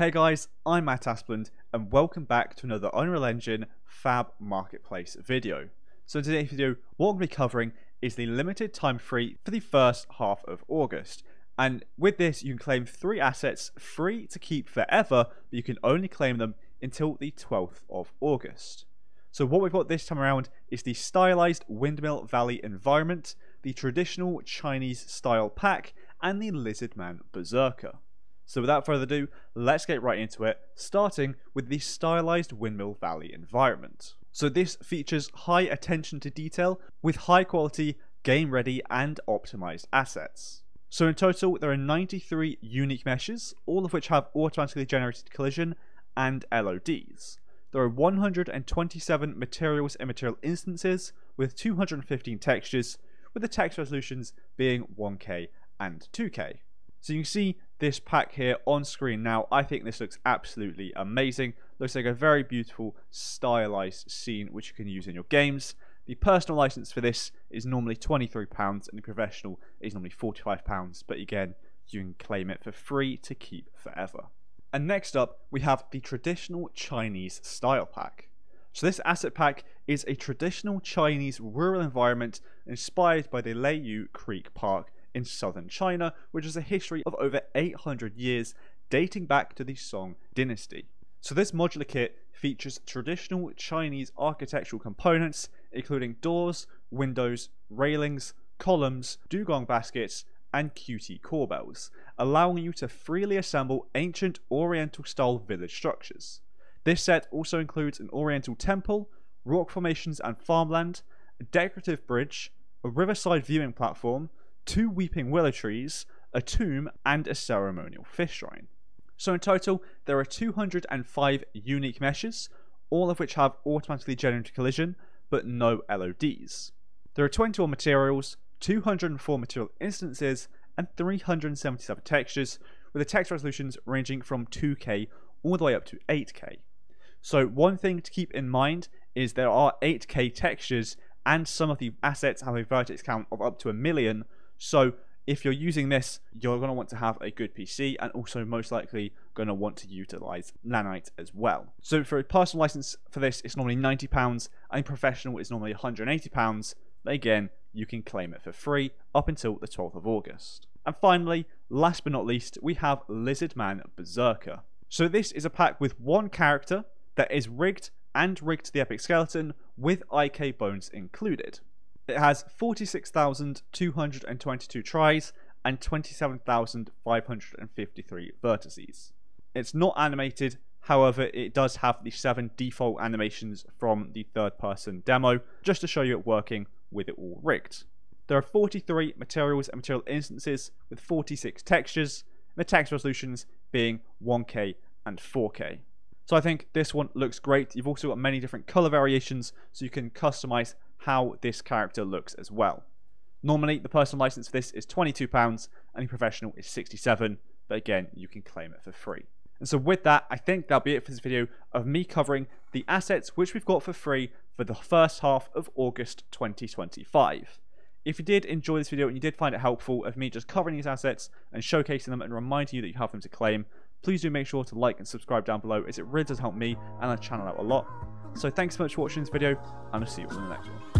Hey guys, I'm Matt Aspland and welcome back to another Unreal Engine Fab Marketplace video. So in today's video, what I'm going to be covering is the limited time free for the first half of August. And with this, you can claim three assets free to keep forever, but you can only claim them until the 12th of August. So what we've got this time around is the stylized Windmill Valley environment, the traditional Chinese style pack, and the Lizardman Berserker. So without further ado, let's get right into it, starting with the stylized Windmill Valley environment. So this features high attention to detail with high quality, game ready and optimized assets. So in total, there are 93 unique meshes, all of which have automatically generated collision and LODs. There are 127 materials and material instances with 215 textures, with the text resolutions being 1K and 2K. So you can see this pack here on screen now. I think this looks absolutely amazing. Looks like a very beautiful stylized scene which you can use in your games. The personal license for this is normally £23 and the professional is normally £45, but again, you can claim it for free to keep forever. And next up, we have the traditional Chinese style pack. So this asset pack is a traditional Chinese rural environment inspired by the Leiyu Creek Park in southern China, which has a history of over 800 years dating back to the Song dynasty. So this modular kit features traditional Chinese architectural components including doors, windows, railings, columns, dougong baskets, and QT corbels, allowing you to freely assemble ancient Oriental style village structures. This set also includes an Oriental temple, rock formations and farmland, a decorative bridge, a riverside viewing platform, two weeping willow trees, a tomb, and a ceremonial fish shrine. So in total, there are 205 unique meshes, all of which have automatically generated collision, but no LODs. There are 21 materials, 204 material instances, and 377 textures, with the text resolutions ranging from 2K all the way up to 8K. So one thing to keep in mind is there are 8K textures and some of the assets have a vertex count of up to a million, so if you're using this, you're going to want to have a good PC and also most likely going to want to utilize Nanite as well. So for a personal license for this, it's normally £90 and professional is normally £180. But again, you can claim it for free up until the 12th of August. And finally, last but not least, we have Lizardman Berserker. So this is a pack with one character that is rigged and rigged to the Epic Skeleton with IK bones included. It has 46,222 tris and 27,553 vertices. It's not animated, however, it does have the 7 default animations from the third person demo, just to show you it working with it all rigged. There are 43 materials and material instances with 46 textures, the text resolutions being 1K and 4K. So I think this one looks great. You've also got many different color variations, so you can customize how this character looks as well. Normally, the personal license for this is £22 and the professional is 67 but again, you can claim it for free. And so with that, I think that'll be it for this video of me covering the assets which we've got for free for the first half of August 2025. If you did enjoy this video and you did find it helpful of me just covering these assets and showcasing them and reminding you that you have them to claim, please do make sure to like and subscribe down below as it really does help me and the channel out a lot. So thanks so much for watching this video and I'll see you in the next one.